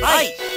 はい。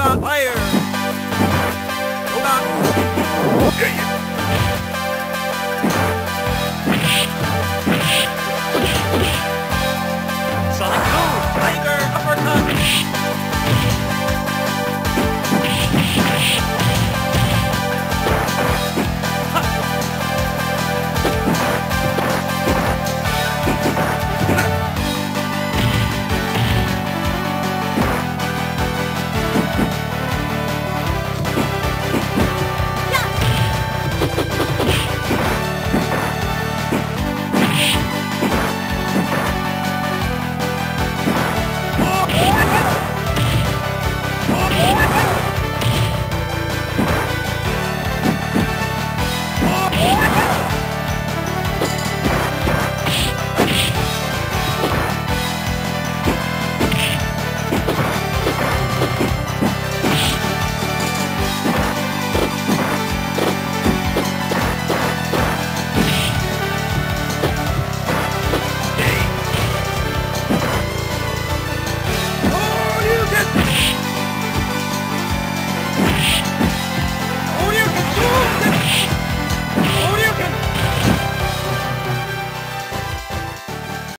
on fire!